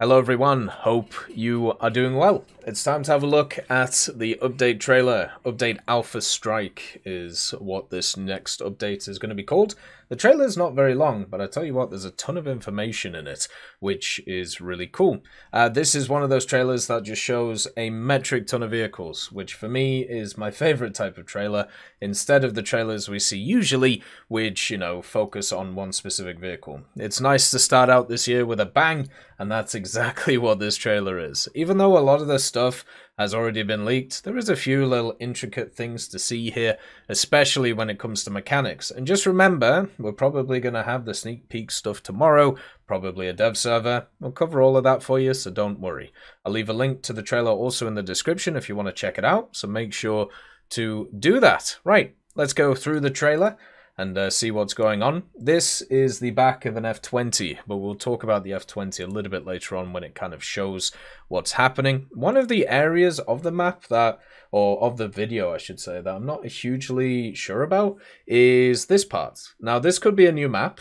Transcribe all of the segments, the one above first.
Hello everyone, hope you are doing well. It's time to have a look at the update trailer. Update Alpha Strike is what this next update is going to be called. The trailer is not very long, but I tell you what, there's a ton of information in it, which is really cool. Uh, this is one of those trailers that just shows a metric ton of vehicles, which for me is my favorite type of trailer, instead of the trailers we see usually, which, you know, focus on one specific vehicle. It's nice to start out this year with a bang, and that's exactly what this trailer is. Even though a lot of the stuff has already been leaked. There is a few little intricate things to see here, especially when it comes to mechanics. And just remember, we're probably going to have the sneak peek stuff tomorrow, probably a dev server. We'll cover all of that for you, so don't worry. I'll leave a link to the trailer also in the description if you want to check it out, so make sure to do that. Right, let's go through the trailer and uh, see what's going on. This is the back of an F20, but we'll talk about the F20 a little bit later on when it kind of shows what's happening. One of the areas of the map that, or of the video, I should say, that I'm not hugely sure about is this part. Now, this could be a new map.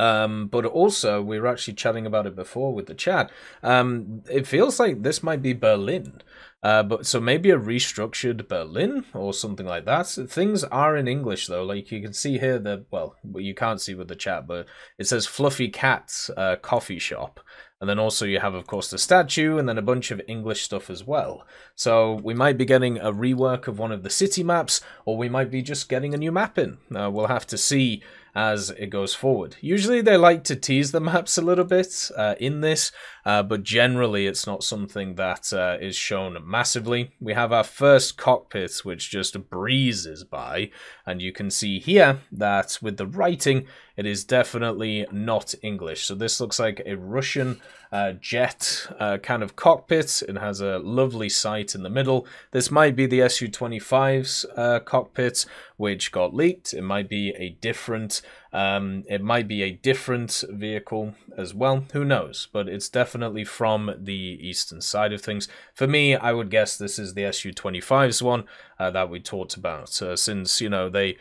Um, but also, we were actually chatting about it before with the chat. Um, it feels like this might be Berlin. Uh, but so maybe a restructured Berlin or something like that. Things are in English though. Like you can see here that well, you can't see with the chat, but it says Fluffy Cats uh, Coffee Shop. And then also you have, of course, the statue and then a bunch of English stuff as well. So we might be getting a rework of one of the city maps, or we might be just getting a new map in. Uh, we'll have to see as it goes forward. Usually they like to tease the maps a little bit uh, in this, uh, but generally it's not something that uh, is shown massively. We have our first cockpit, which just breezes by, and you can see here that with the writing, it is definitely not English. So this looks like a Russian uh, jet uh, kind of cockpit. It has a lovely sight in the middle. This might be the Su-25's uh, cockpit, which got leaked. It might be a different um, it might be a different vehicle as well. Who knows? But it's definitely from the eastern side of things. For me, I would guess this is the Su-25's one uh, that we talked about. Uh, since, you know, they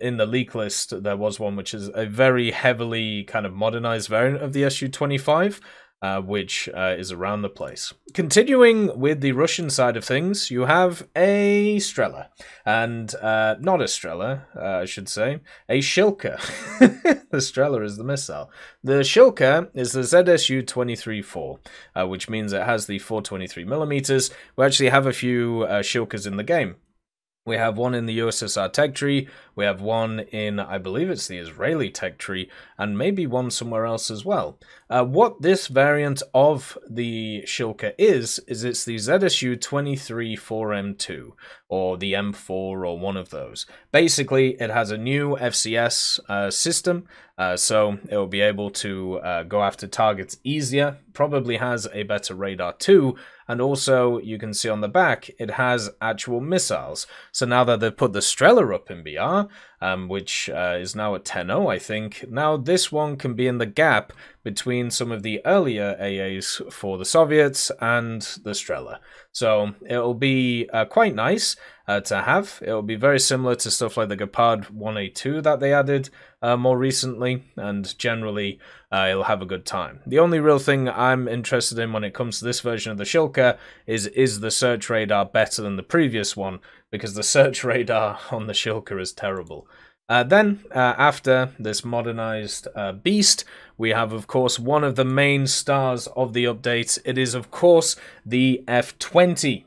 in the leak list, there was one which is a very heavily kind of modernized variant of the Su-25 uh, which uh, is around the place. Continuing with the Russian side of things, you have a Strela, and uh, not a Strela, uh, I should say, a Shilka. the Strela is the missile. The Shilka is the ZSU 23-4, uh, which means it has the 423 millimeters. We actually have a few uh, Shilkas in the game. We have one in the USSR tech tree, we have one in, I believe it's the Israeli tech tree, and maybe one somewhere else as well. Uh, what this variant of the Shilka is, is it's the ZSU 23-4M2, or the M4, or one of those. Basically, it has a new FCS uh, system, uh, so it will be able to uh, go after targets easier, probably has a better radar too, and also you can see on the back it has actual missiles. So now that they've put the Strela up in BR, um, which uh, is now at 10.0 I think, now this one can be in the gap between some of the earlier AAs for the Soviets and the Strela. So it'll be uh, quite nice uh, to have. It'll be very similar to stuff like the Gepard 1A2 that they added uh, more recently, and generally uh, it'll have a good time. The only real thing I'm interested in when it comes to this version of the Shilka is is the search radar better than the previous one, because the search radar on the Shilka is terrible. Uh, then, uh, after this modernized uh, beast, we have, of course, one of the main stars of the update. It is, of course, the F20.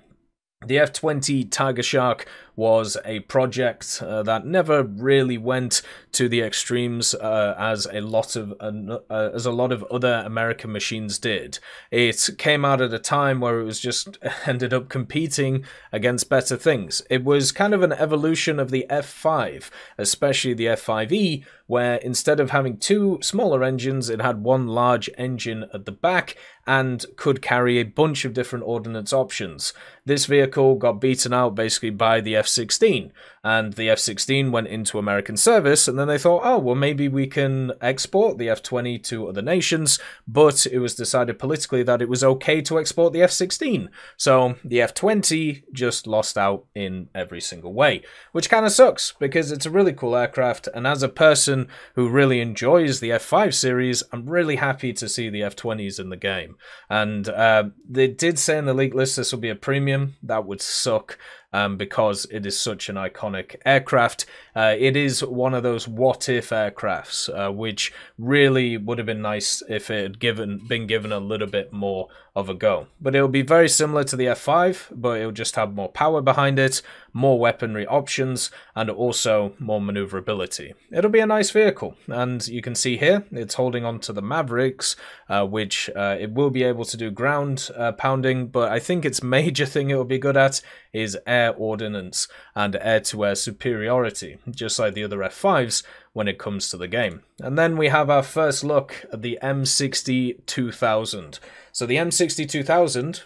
The F-20 Tiger Shark was a project uh, that never really went to the extremes uh, as a lot of uh, uh, as a lot of other American machines did. It came out at a time where it was just ended up competing against better things. It was kind of an evolution of the F5, especially the F5E, where instead of having two smaller engines, it had one large engine at the back and could carry a bunch of different ordnance options. This vehicle got beaten out basically by the F-16, and the F-16 went into American service, and then they thought, oh, well, maybe we can export the F-20 to other nations, but it was decided politically that it was okay to export the F-16. So the F-20 just lost out in every single way, which kind of sucks, because it's a really cool aircraft, and as a person person who really enjoys the F5 series, I'm really happy to see the F20s in the game. And uh, they did say in the leak list this will be a premium. That would suck um, because it is such an iconic aircraft. Uh, it is one of those what if aircrafts, uh, which really would have been nice if it had given been given a little bit more of a go. But it'll be very similar to the F5, but it'll just have more power behind it, more weaponry options, and also more maneuverability. It'll be a nice vehicle, and you can see here it's holding on to the Mavericks, uh, which uh, it will be able to do ground uh, pounding, but I think its major thing it will be good at is air ordnance and air-to-air -air superiority, just like the other F5s when it comes to the game. And then we have our first look at the M60 2000. So the M60 2000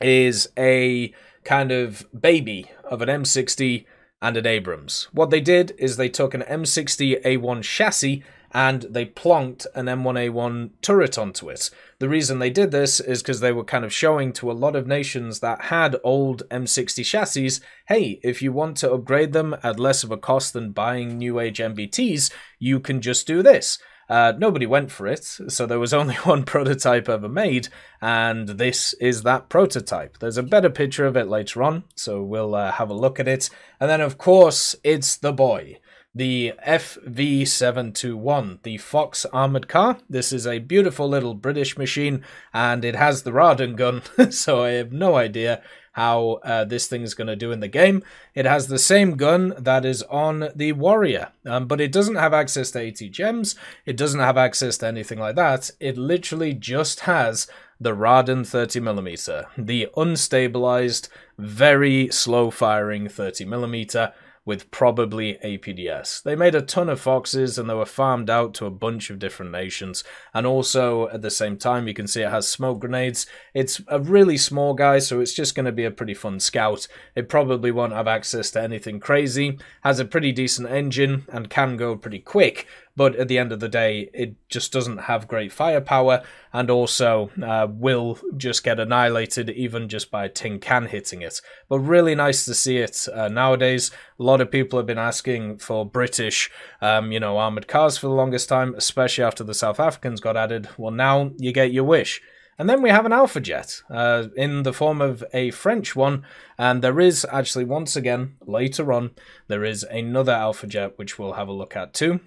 is a kind of baby of an M60 and an Abrams. What they did is they took an M60 A1 chassis and they plonked an M1A1 turret onto it. The reason they did this is because they were kind of showing to a lot of nations that had old M60 chassis, hey, if you want to upgrade them at less of a cost than buying new age MBTs, you can just do this. Uh, nobody went for it, so there was only one prototype ever made, and this is that prototype. There's a better picture of it later on, so we'll uh, have a look at it. And then, of course, it's the boy the FV721, the Fox armored car. This is a beautiful little British machine, and it has the Rarden gun, so I have no idea how uh, this thing is going to do in the game. It has the same gun that is on the Warrior, um, but it doesn't have access to ATGMs. It doesn't have access to anything like that. It literally just has the Rarden 30mm, the unstabilized, very slow firing 30mm with probably APDS. They made a ton of foxes and they were farmed out to a bunch of different nations. And also, at the same time, you can see it has smoke grenades. It's a really small guy, so it's just going to be a pretty fun scout. It probably won't have access to anything crazy, has a pretty decent engine, and can go pretty quick, but at the end of the day, it just doesn't have great firepower and also uh, will just get annihilated even just by tin can hitting it. But really nice to see it uh, nowadays. A lot of people have been asking for British, um, you know, armored cars for the longest time, especially after the South Africans got added. Well, now you get your wish. And then we have an Alpha Jet uh, in the form of a French one. And there is actually, once again, later on, there is another Alpha Jet which we'll have a look at too.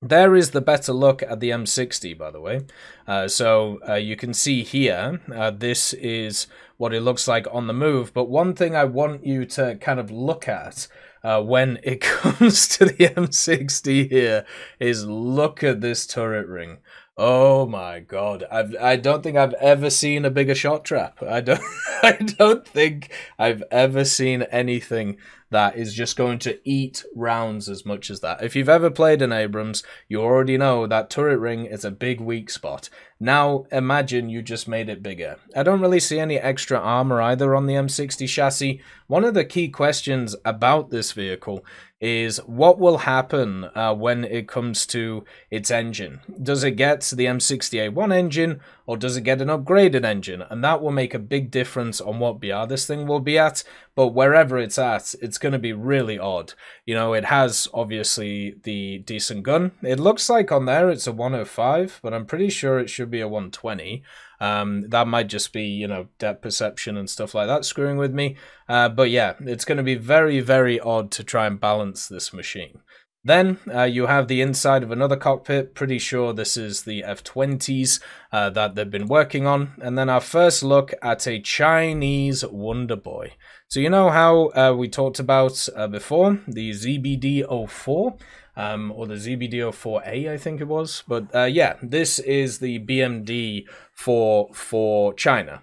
There is the better look at the M60, by the way. Uh, so uh, you can see here, uh, this is what it looks like on the move. But one thing I want you to kind of look at uh, when it comes to the M60 here is look at this turret ring. Oh my god! I've I don't think I've ever seen a bigger shot trap. I don't I don't think I've ever seen anything that is just going to eat rounds as much as that. If you've ever played an Abrams, you already know that turret ring is a big weak spot. Now imagine you just made it bigger. I don't really see any extra armor either on the M60 chassis. One of the key questions about this vehicle is what will happen uh, when it comes to its engine. Does it get the M60A1 engine or does it get an upgraded engine? And that will make a big difference on what BR this thing will be at. But wherever it's at, it's going to be really odd. You know, it has obviously the decent gun. It looks like on there it's a 105, but I'm pretty sure it should be a 120. Um, that might just be, you know, depth perception and stuff like that screwing with me. Uh, but yeah, it's going to be very, very odd to try and balance this machine. Then uh, you have the inside of another cockpit. Pretty sure this is the F-20s uh, that they've been working on. And then our first look at a Chinese Wonder Boy. So you know how uh, we talked about uh, before, the ZBD-04? Um, or the ZBD04A, I think it was. But uh, yeah, this is the BMD for for China.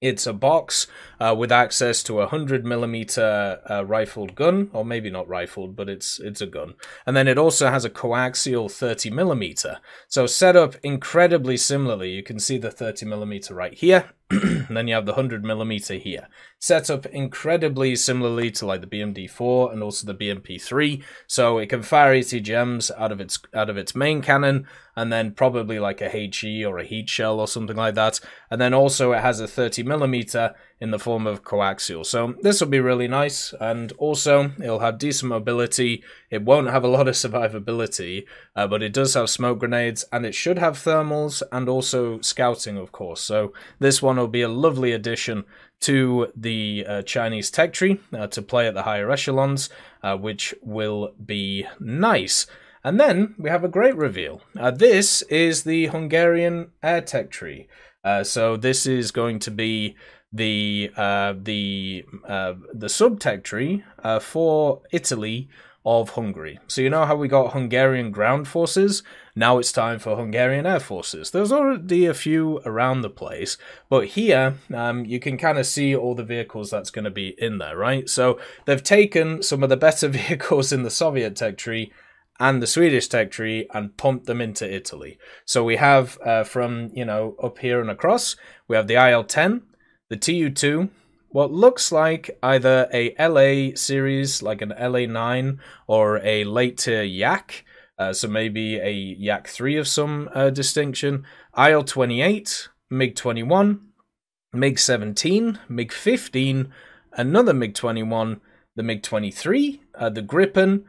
It's a box uh, with access to a hundred millimeter uh, rifled gun, or maybe not rifled, but it's it's a gun. And then it also has a coaxial thirty millimeter. So set up incredibly similarly. You can see the thirty millimeter right here, then you have the 100 millimeter here. Set up incredibly similarly to like the BMD4 and also the BMP3, so it can fire ATGMs out of its out of its main cannon, and then probably like a HE or a heat shell or something like that. And then also it has a 30 millimeter in the form of coaxial. So this will be really nice, and also it'll have decent mobility. It won't have a lot of survivability, uh, but it does have smoke grenades, and it should have thermals and also scouting, of course. So this one will be a lovely addition to the uh, Chinese tech tree uh, to play at the higher echelons, uh, which will be nice. And then we have a great reveal. Uh, this is the Hungarian air tech tree. Uh, so this is going to be the uh, the uh, the sub tech tree uh, for Italy of Hungary. So you know how we got Hungarian ground forces? Now it's time for Hungarian air forces. There's already a few around the place, but here um, you can kind of see all the vehicles that's going to be in there, right? So they've taken some of the better vehicles in the Soviet tech tree and the Swedish tech tree and pumped them into Italy. So we have uh, from, you know, up here and across, we have the IL-10, the TU2, what looks like either a LA series, like an LA9, or a later Yak, uh, so maybe a Yak 3 of some uh, distinction, IL-28, MiG-21, MiG-17, MiG-15, another MiG-21, the MiG-23, uh, the Gripen,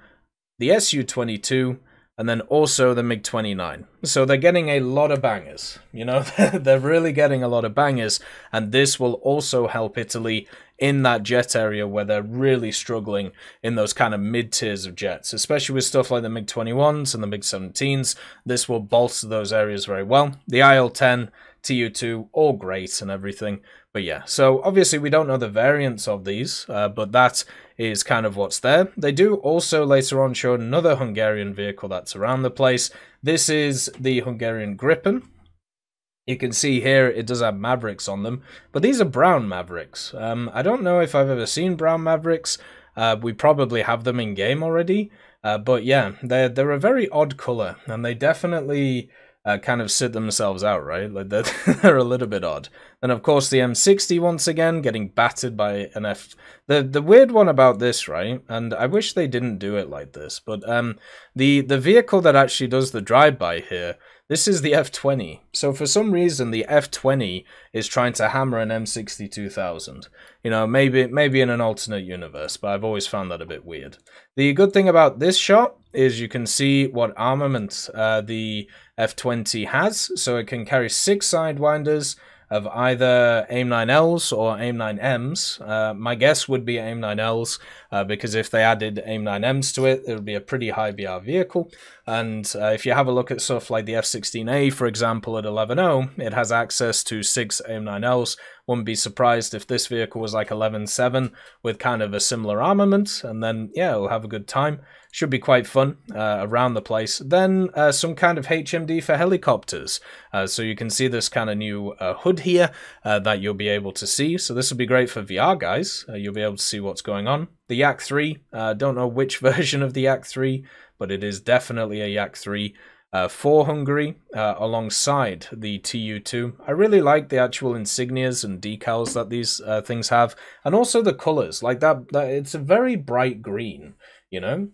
the Su-22, and then also the MiG-29. So they're getting a lot of bangers, you know, they're really getting a lot of bangers, and this will also help Italy in that jet area where they're really struggling in those kind of mid-tiers of jets, especially with stuff like the MiG-21s and the MiG-17s. This will bolster those areas very well. The IL-10, TU2, all great and everything, but yeah, so obviously we don't know the variants of these, uh, but that is kind of what's there. They do also later on show another Hungarian vehicle that's around the place. This is the Hungarian Gripen. You can see here it does have Mavericks on them, but these are brown Mavericks. Um, I don't know if I've ever seen brown Mavericks. Uh, we probably have them in game already, uh, but yeah, they're they're a very odd color, and they definitely uh, kind of sit themselves out, right? Like they're, they're a little bit odd. And of course, the M60 once again getting battered by an F. The the weird one about this, right? And I wish they didn't do it like this, but um, the the vehicle that actually does the drive by here this is the F20. So for some reason, the F20 is trying to hammer an M62000. You know, maybe maybe in an alternate universe, but I've always found that a bit weird. The good thing about this shot is you can see what armament uh, the F20 has. So it can carry six Sidewinders, of either AIM-9Ls or AIM-9Ms. Uh, my guess would be AIM-9Ls uh, because if they added AIM-9Ms to it, it would be a pretty high BR vehicle. And uh, if you have a look at stuff like the F-16A, for example, at 11.0, it has access to six AIM-9Ls. Wouldn't be surprised if this vehicle was like 11.7 with kind of a similar armament, and then, yeah, we'll have a good time. Should be quite fun uh, around the place. Then uh, some kind of HMD for helicopters. Uh, so you can see this kind of new uh, hood here uh, that you'll be able to see. So this will be great for VR guys. Uh, you'll be able to see what's going on. The Yak 3, don't know which version of the Yak 3, but it is definitely a Yak 3. Uh, for Hungary uh, alongside the TU2. I really like the actual insignias and decals that these uh, things have, and also the colors. Like that, that, it's a very bright green. You know,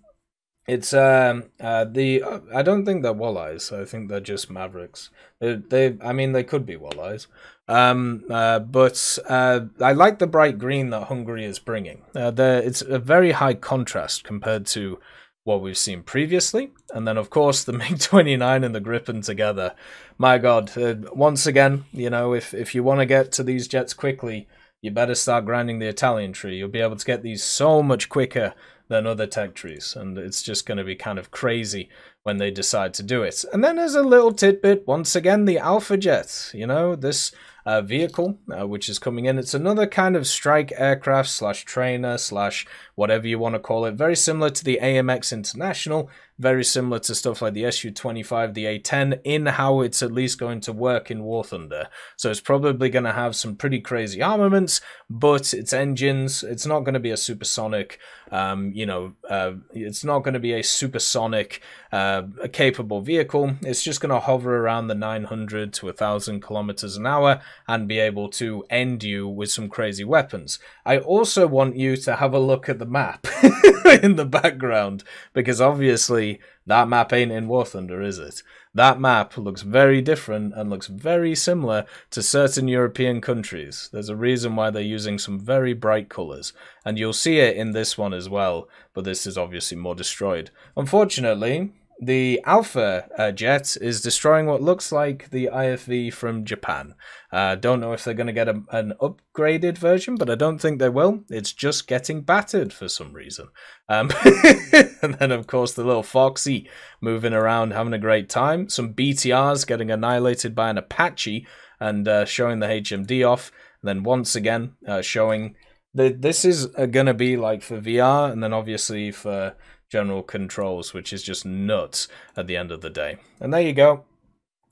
it's um uh the I don't think they're walleyes. I think they're just mavericks. They, they I mean they could be walleyes. Um uh but uh I like the bright green that Hungary is bringing. Uh it's a very high contrast compared to what we've seen previously. And then of course the MiG-29 and the Gripen together. My god, uh, once again, you know, if if you want to get to these jets quickly, you better start grinding the Italian tree. You'll be able to get these so much quicker than other tech trees. And it's just going to be kind of crazy when they decide to do it. And then there's a little tidbit, once again, the Alpha Jet. You know, this uh, vehicle, uh, which is coming in. It's another kind of strike aircraft slash trainer slash whatever you want to call it. Very similar to the AMX International, very similar to stuff like the Su-25, the A-10, in how it's at least going to work in War Thunder. So it's probably going to have some pretty crazy armaments, but its engines, it's not going to be a supersonic, um, you know, uh, it's not going to be a supersonic uh, capable vehicle. It's just going to hover around the 900 to 1,000 kilometers an hour and be able to end you with some crazy weapons. I also want you to have a look at the map in the background because obviously That map ain't in War Thunder, is it? That map looks very different and looks very similar to certain European countries. There's a reason why they're using some very bright colours, and you'll see it in this one as well, but this is obviously more destroyed. Unfortunately, the Alpha uh, jet is destroying what looks like the IFV from Japan. Uh, don't know if they're going to get a, an upgraded version, but I don't think they will. It's just getting battered for some reason. Um, and then, of course, the little Foxy moving around, having a great time. Some BTRs getting annihilated by an Apache and uh, showing the HMD off. And then once again, uh, showing that this is uh, going to be like for VR, and then obviously for general controls, which is just nuts at the end of the day. And there you go.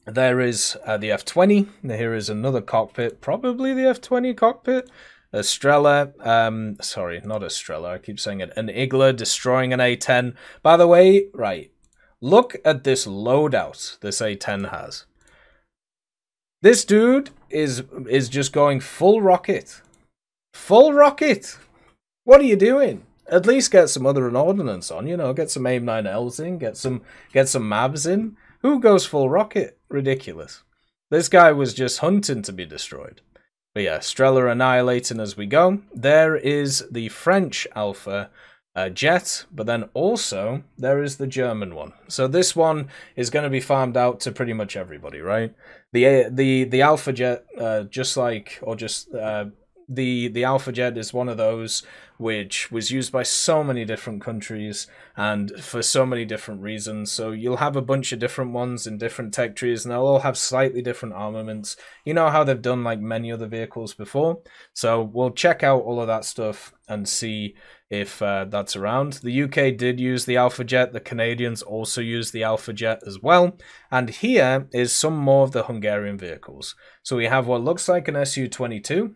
There is uh, the F-20. Here is another cockpit, probably the F-20 cockpit. Strela, um, sorry, not Strela, I keep saying it, an Igla destroying an A-10. By the way, right, look at this loadout this A-10 has. This dude is is just going full rocket. Full rocket! What are you doing? At least get some other ordnance on, you know, get some AIM-9Ls in, get some get some MAVs in. Who goes full rocket? Ridiculous. This guy was just hunting to be destroyed. But yeah, Strela annihilating as we go. There is the French Alpha uh, jet, but then also there is the German one. So this one is going to be farmed out to pretty much everybody, right? The the the Alpha jet, uh, just like or just uh, the the Alpha Jet is one of those which was used by so many different countries and for so many different reasons. So you'll have a bunch of different ones in different tech trees, and they'll all have slightly different armaments. You know how they've done like many other vehicles before. So we'll check out all of that stuff and see if uh, that's around. The UK did use the Alpha Jet. The Canadians also used the Alpha Jet as well. And here is some more of the Hungarian vehicles. So we have what looks like an Su-22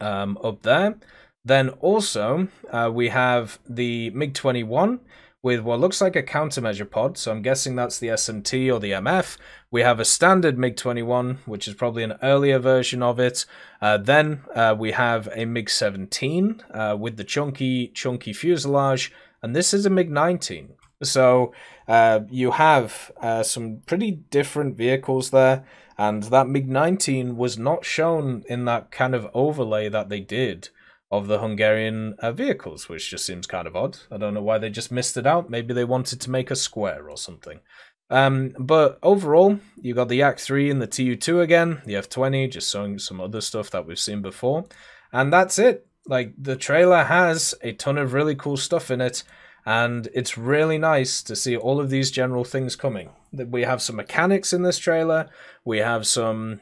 um, up there. Then also uh, we have the MiG-21 with what looks like a countermeasure pod, so I'm guessing that's the SMT or the MF. We have a standard MiG-21, which is probably an earlier version of it. Uh, then uh, we have a MiG-17 uh, with the chunky, chunky fuselage, and this is a MiG-19. So uh, you have uh, some pretty different vehicles there. And that MiG 19 was not shown in that kind of overlay that they did of the Hungarian uh, vehicles, which just seems kind of odd. I don't know why they just missed it out. Maybe they wanted to make a square or something. Um, but overall, you got the Yak 3 and the Tu-2 again, the F20, just showing some other stuff that we've seen before. And that's it. Like, the trailer has a ton of really cool stuff in it, and it's really nice to see all of these general things coming. That we have some mechanics in this trailer. We have some,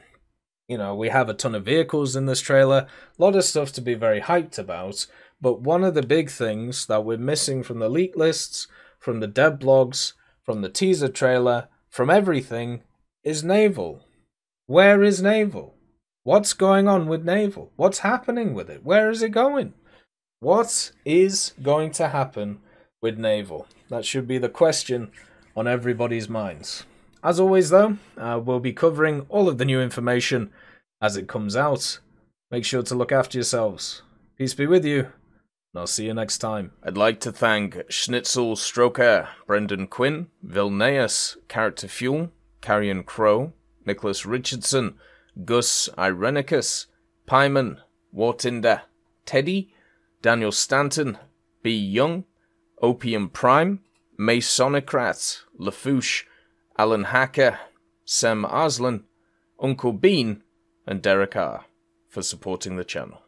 you know, we have a ton of vehicles in this trailer. A lot of stuff to be very hyped about. But one of the big things that we're missing from the leak lists, from the dev blogs, from the teaser trailer, from everything, is Naval. Where is Naval? What's going on with Naval? What's happening with it? Where is it going? What is going to happen with Naval? That should be the question on everybody's minds. As always, though, uh, we'll be covering all of the new information as it comes out. Make sure to look after yourselves. Peace be with you, and I'll see you next time. I'd like to thank Schnitzel Stroker, Brendan Quinn, Vilneus, Character Fuel, Carrion Crow, Nicholas Richardson, Gus Irenicus, Pyman, Wartinder, Teddy, Daniel Stanton, B. Young, Opium Prime, Masonocrat, Lafouche, Alan Hacker, Sam Arslan, Uncle Bean, and Derek R. for supporting the channel.